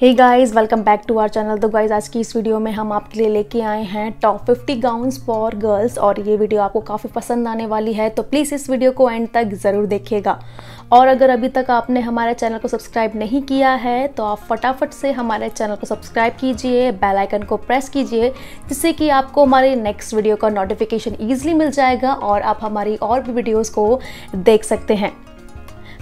Hey guys welcome back to our channel तो guys आज की इस वीडियो में हम आपके लिए लेके आए हैं टॉप 50 गाउन्स फॉर गर्ल्स और ये वीडियो आपको काफ़ी पसंद आने वाली है तो प्लीज़ इस वीडियो को एंड तक ज़रूर देखिएगा। और अगर अभी तक आपने हमारे चैनल को सब्सक्राइब नहीं किया है तो आप फटाफट से हमारे चैनल को सब्सक्राइब कीजिए बेल आइकन को प्रेस कीजिए, जिससे कि आपको हमारे नेक्स्ट वीडियो का नोटिफिकेशन ईजिली मिल जाएगा और आप हमारी और भी वीडियोज़ को देख सकते हैं।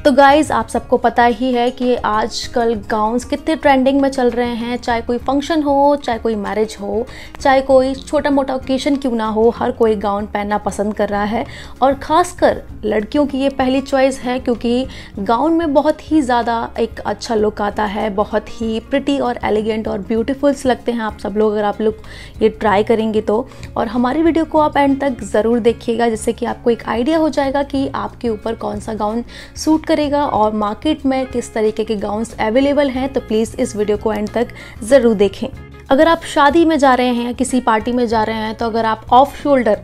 तो गाइज़ आप सबको पता ही है कि आजकल गाउन्स कितने ट्रेंडिंग में चल रहे हैं। चाहे कोई फ़ंक्शन हो, चाहे कोई मैरिज हो, चाहे कोई छोटा मोटा ओकेशन क्यों ना हो, हर कोई गाउन पहनना पसंद कर रहा है। और ख़ासकर लड़कियों की ये पहली चॉइस है क्योंकि गाउन में बहुत ही ज़्यादा एक अच्छा लुक आता है, बहुत ही प्रिटी और एलिगेंट और ब्यूटीफुल्स लगते हैं आप सब लोग, अगर आप लोग ये ट्राई करेंगे तो। और हमारी वीडियो को आप एंड तक ज़रूर देखिएगा, जिससे कि आपको एक आइडिया हो जाएगा कि आपके ऊपर कौन सा गाउन सूट करेगा और मार्केट में किस तरीके के गाउन्स अवेलेबल हैं तो प्लीज़ इस वीडियो को एंड तक ज़रूर देखें। अगर आप शादी में जा रहे हैं किसी पार्टी में जा रहे हैं तो अगर आप ऑफ़ शोल्डर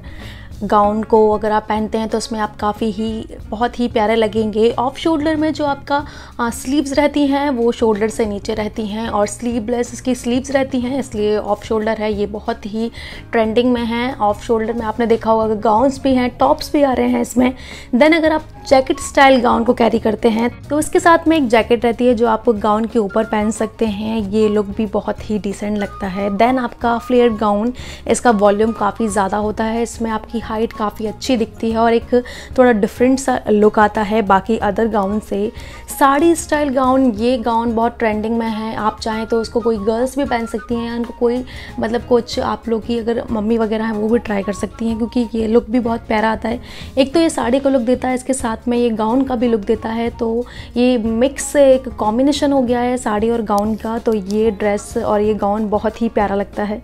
गाउन को अगर आप पहनते हैं तो उसमें आप काफ़ी ही, बहुत ही प्यारे लगेंगे। ऑफ़ शोल्डर में जो आपका स्लीव्स रहती हैं, वो शोल्डर से नीचे रहती हैं और स्लीवलेस इसकी स्लीव्स रहती हैं, इसलिए ऑफ़ शोल्डर है, ये बहुत ही ट्रेंडिंग में है। ऑफ़ शोल्डर में आपने देखा होगा गाउन्स भी हैं टॉप्स भी आ रहे हैं इसमें। देन अगर आप जैकेट स्टाइल गाउन को कैरी करते हैं तो इसके साथ में एक जैकेट रहती है जो आप गाउन के ऊपर पहन सकते हैं। ये लुक भी बहुत ही डिसेंट लगता है। देन आपका फ्लेयर गाउन इसका वॉल्यूम काफ़ी ज़्यादा होता है। इसमें आपकी हाइट काफ़ी अच्छी दिखती है और एक थोड़ा डिफरेंट सा लुक आता है बाकी अदर गाउन से। साड़ी स्टाइल गाउन ये गाउन बहुत ट्रेंडिंग में है। आप चाहें तो उसको कोई गर्ल्स भी पहन सकती हैं उनको कोई मतलब कुछ आप लोग की अगर मम्मी वगैरह हैं वो भी ट्राई कर सकती हैं क्योंकि ये लुक भी बहुत प्यारा आता है। एक तो ये साड़ी का लुक देता है, इसके साथ में ये गाउन का भी लुक देता है। तो ये मिक्स एक कॉम्बिनेशन हो गया है साड़ी और गाउन का। तो ये ड्रेस और ये गाउन बहुत ही प्यारा लगता है।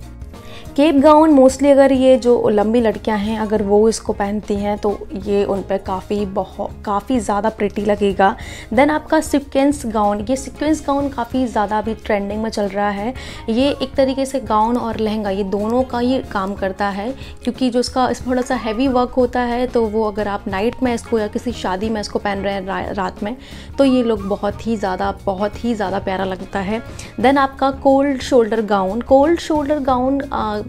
केप गाउन मोस्टली अगर ये जो लंबी लड़कियाँ हैं अगर वो इसको पहनती हैं तो ये उन पर काफ़ी बहुत काफ़ी ज़्यादा प्रिटी लगेगा। देन आपका सिक्वेंस गाउन ये सिक्वेंस गाउन काफ़ी ज़्यादा अभी ट्रेंडिंग में चल रहा है। ये एक तरीके से गाउन और लहंगा ये दोनों का ही काम करता है क्योंकि जो इसका इस थोड़ा सा हैवी वर्क होता है तो वो अगर आप नाइट में इसको या किसी शादी में इसको पहन रहे हैं रा, रात में तो ये लोग बहुत ही ज़्यादा बहुत ही ज़्यादा प्यारा लगता है। देन आपका cold shoulder gown cold shoulder gown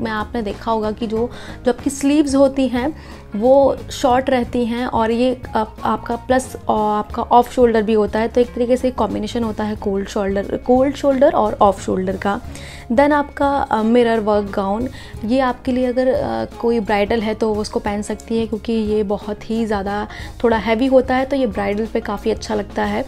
में आपने देखा होगा कि जो जो आपकी स्लीव्स होती हैं वो शॉर्ट रहती हैं और ये आप, आपका प्लस आपका ऑफ़ शोल्डर भी होता है तो एक तरीके से कॉम्बिनेशन होता है कोल्ड शोल्डर कोल्ड शोल्डर और ऑफ़ शोल्डर का। देन आपका मिरर वर्क गाउन ये आपके लिए अगर कोई ब्राइडल है तो वो उसको पहन सकती है क्योंकि ये बहुत ही ज़्यादा थोड़ा हैवी होता है तो ये ब्राइडल पे काफ़ी अच्छा लगता है।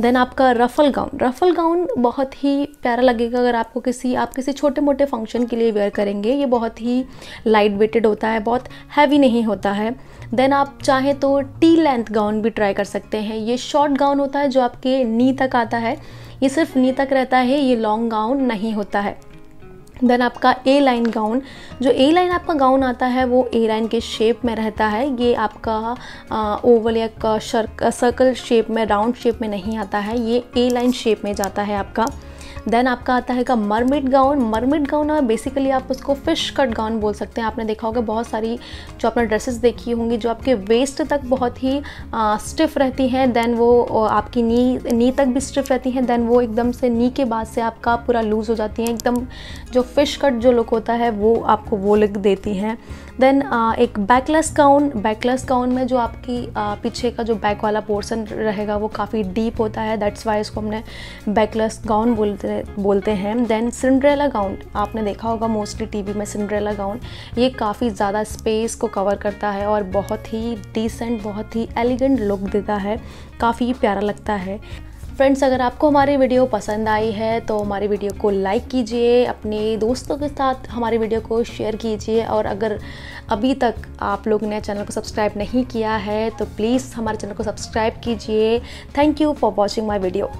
देन आपका रफ़ल गाउन रफ़ल गाउन बहुत ही प्यारा लगेगा अगर आपको किसी, आप किसी छोटे मोटे फ़ंक्शन के लिए वेयर करेंगे, ये बहुत ही लाइट वेटेड होता है, बहुत हैवी नहीं होता है। देन आप चाहें तो टी लेंथ गाउन भी ट्राई कर सकते हैं। ये शॉर्ट गाउन होता है जो आपके नी तक आता है। ये सिर्फ़ नी तक रहता है, ये लॉन्ग गाउन नहीं होता है। देन आपका ए लाइन गाउन जो ए लाइन आपका गाउन आता है, वो ए लाइन के शेप में रहता है। ये आपका ओवल या सर्कल शेप में राउंड शेप में नहीं आता है। ये ए लाइन शेप में जाता है आपका। देन आपका आता है का mermaid gown. Mermaid gown basically आप उसको फ़िश कट गाउन बोल सकते हैं। आपने देखा होगा बहुत सारी जो आपने ड्रेसेस देखी होंगी, जो आपके वेस्ट तक बहुत ही स्टिफ रहती हैं देन वो आपकी नी नी तक भी स्टिफ रहती हैं देन वो एकदम से नी के बाद से आपका पूरा लूज़ हो जाती हैं। एकदम जो फ़िश कट जो लुक होता है, वो आपको वो लुक देती हैं। देन एक बैकलेस गाउन बैकलेस गाउन में जो आपकी पीछे का जो बैक वाला पोर्सन रहेगा वो काफ़ी डीप होता है। दैट्स वाई इसको हमने बैकलेस गाउन बोलते बोलते हैं। देन सिंड्रेला गाउन आपने देखा होगा मोस्टली टीवी में सिंड्रेला गाउन ये काफ़ी ज़्यादा स्पेस को कवर करता है और बहुत ही डिसेंट बहुत ही एलिगेंट लुक देता है। काफ़ी प्यारा लगता है। फ्रेंड्स अगर आपको हमारी वीडियो पसंद आई है तो हमारी वीडियो को लाइक कीजिए, अपने दोस्तों के साथ हमारी वीडियो को शेयर कीजिए। और अगर अभी तक आप लोग ने चैनल को सब्सक्राइब नहीं किया है तो प्लीज़ हमारे चैनल को सब्सक्राइब कीजिए। Thank you for watching my video